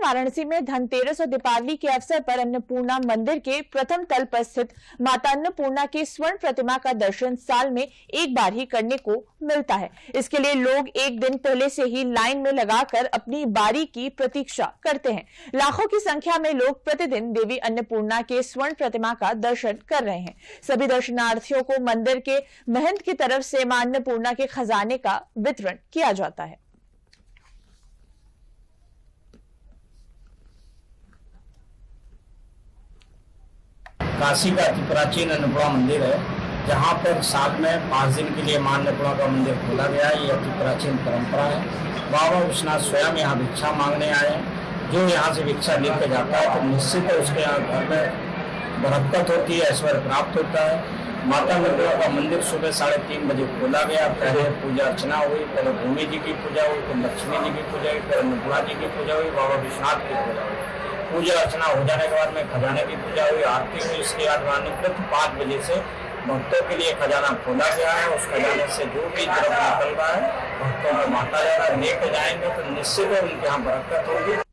वाराणसी में धनतेरस और दीपावली के अवसर पर अन्नपूर्णा मंदिर के प्रथम तल पर स्थित माता अन्नपूर्णा की स्वर्ण प्रतिमा का दर्शन साल में एक बार ही करने को मिलता है। इसके लिए लोग एक दिन पहले से ही लाइन में लगाकर अपनी बारी की प्रतीक्षा करते हैं। लाखों की संख्या में लोग प्रतिदिन देवी अन्नपूर्णा के स्वर्ण प्रतिमा का दर्शन कर रहे हैं। सभी दर्शनार्थियों को मंदिर के महंत की तरफ़ से माँ अन्नपूर्णा के खजाने का वितरण किया जाता है। काशी का अति प्राचीन अन्नपूर्णा मंदिर है, जहाँ पर साल में पाँच दिन के लिए माँ अन्नपूर्णा का मंदिर खोला गया है। ये अति प्राचीन परंपरा है। बाबा विश्वनाथ स्वयं यहाँ भिक्षा मांगने आए। जो यहाँ से भिक्षा लेकर जाता है तो निश्चित है उसके यहाँ घर में बरकत होती है, ऐश्वर्य प्राप्त होता है। माता अन्नपूर्णा का मंदिर सुबह साढ़े तीन बजे खोला गया। पहले पूजा अर्चना हुई, पहले भूमि जी की पूजा हुई, फिर लक्ष्मी जी की पूजा हुई, फिर अन्नपूर्णा जी की पूजा हुई, बाबा विश्वनाथ की पूजा हुई। पूजा अर्चना हो जाने के बाद में खजाने की पूजा हुई। आरती हुई इसके बाद रानीकृत पाँच बजे से भक्तों के लिए खजाना खोला गया है। उस खजाने से जो भी द्रव्य निकल रहा है, भक्तों को माता जा रहा है। लेकर जाएँगे तो निश्चित उनके यहाँ बरकत होगी।